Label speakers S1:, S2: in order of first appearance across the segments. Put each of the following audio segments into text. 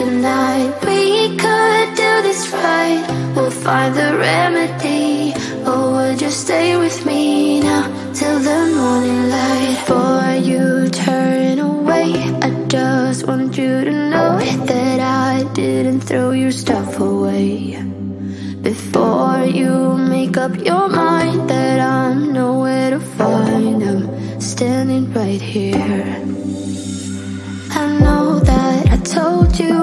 S1: Tonight we could do this right. We'll find the remedy. Or would you stay with me now till the morning light? Before you turn away, I just want you to know that I didn't throw your stuff away. Before you make up your mind that I'm nowhere to find, I'm standing right here. I know that I told you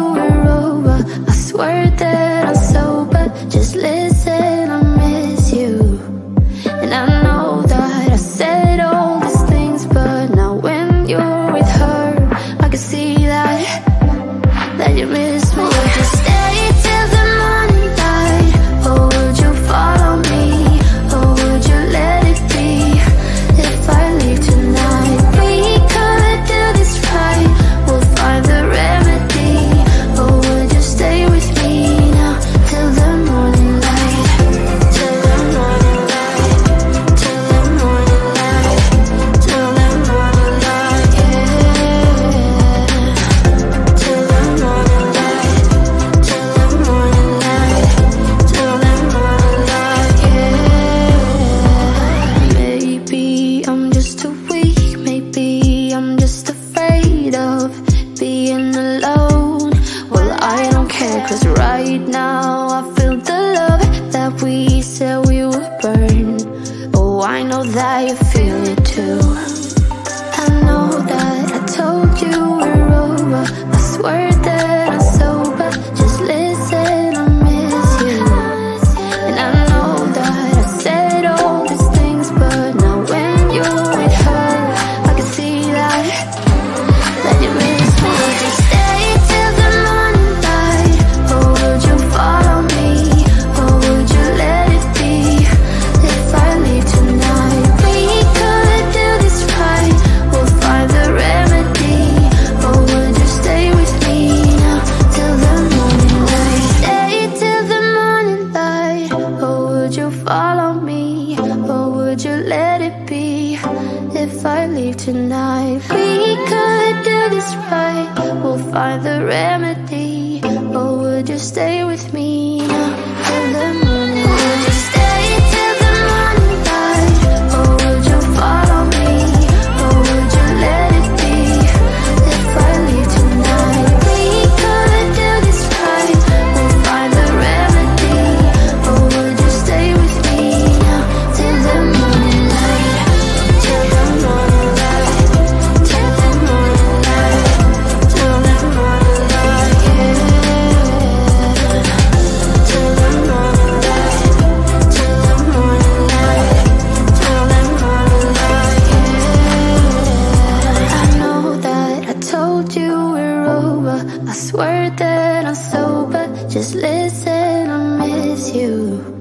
S1: I swear that I'm sober. Just listen, I miss you.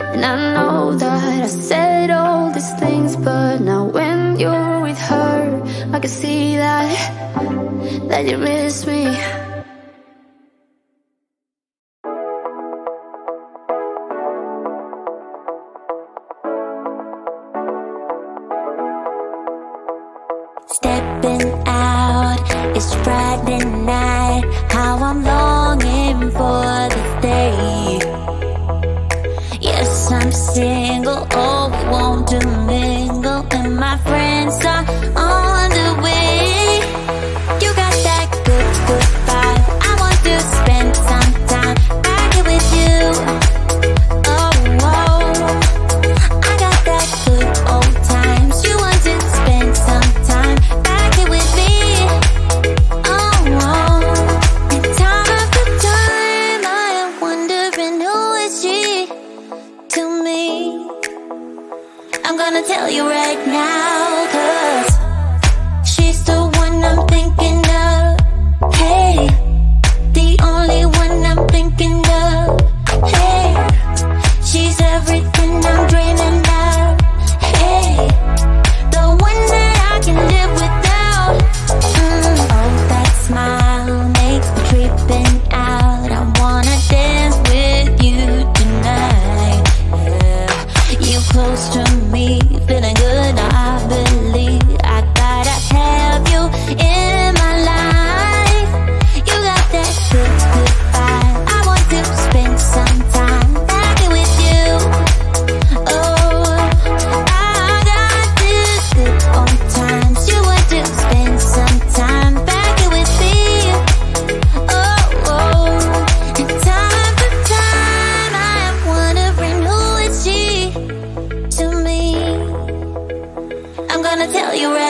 S1: And I know that I said all these things But now when you're with her I can see that That you miss me.
S2: Stepping out, it's Friday night. tingle. Oh, we want to mingle, and my friends are. tell you right now. tell you right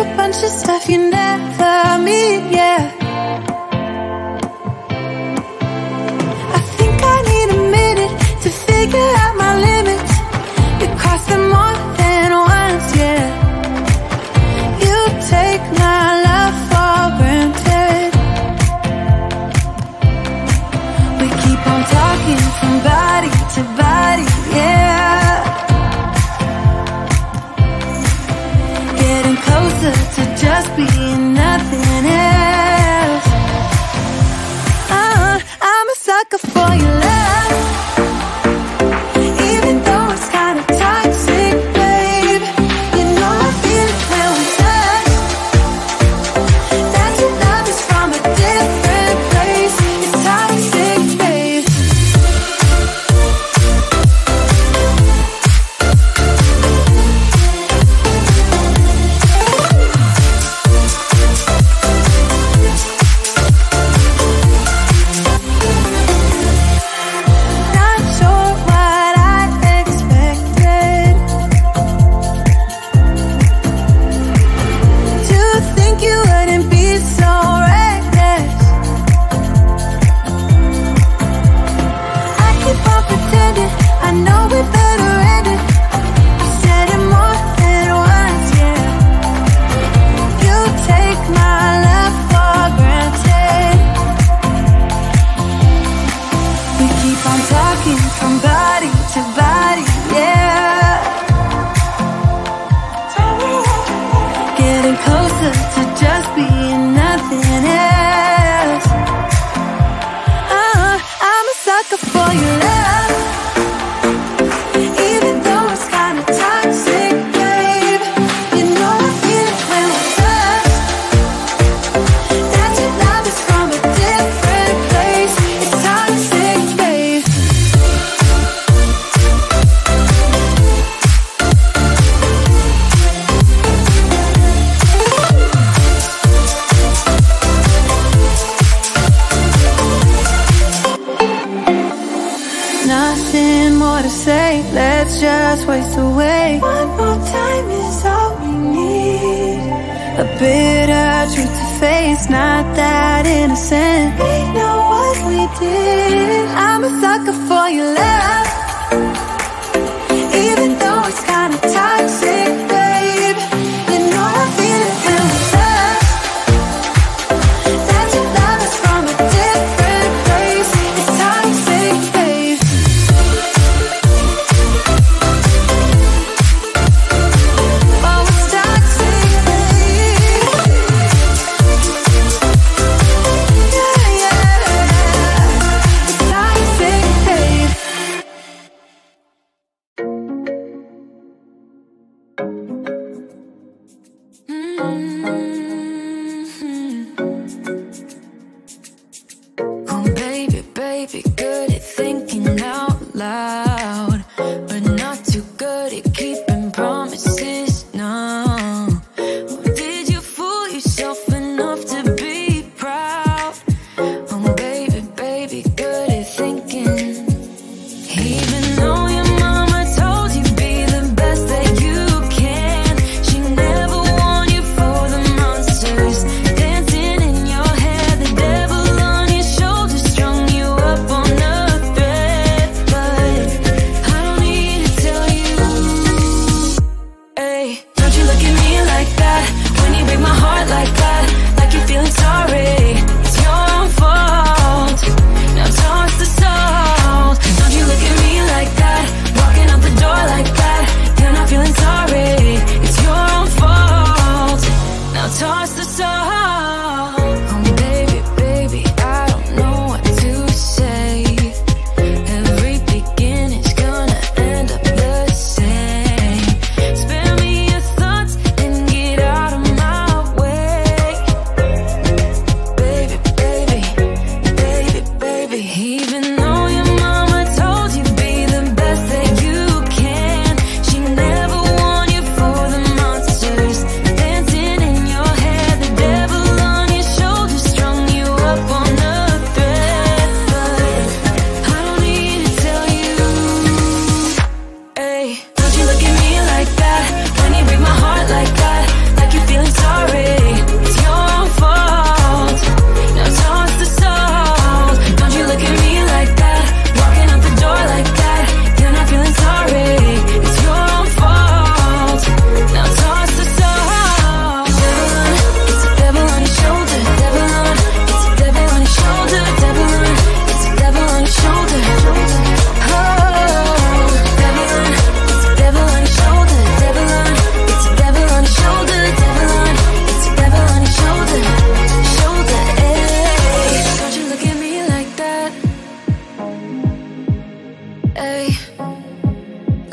S3: a bunch of stuff you never meet, yeah. No, what we
S4: did.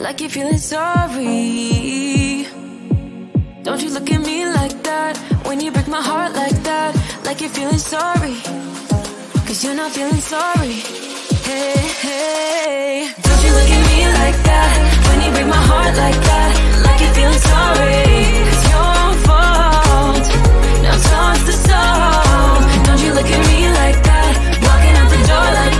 S1: like you're feeling sorry. Don't you look at me like that when you break my heart like that, like you're feeling sorry. Cause you're not feeling sorry. Hey, hey. Don't you look at me like that when you break my heart like that, like you're feeling sorry. It's your fault. Now time's the soul. Don't you look at me like that, walking out the door like